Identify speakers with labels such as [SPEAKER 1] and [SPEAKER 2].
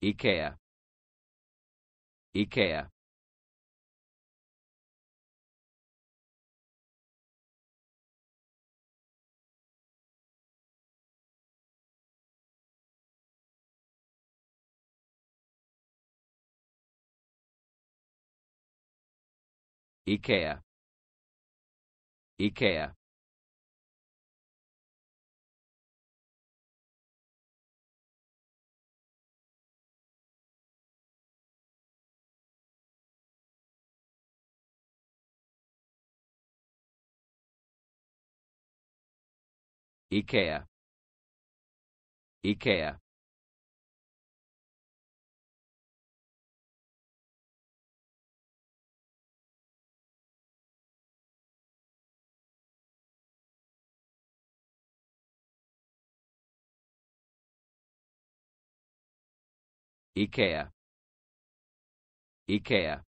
[SPEAKER 1] Ikea. Ikea. Ikea. Ikea Ikea. Ikea. Ikea. Ikea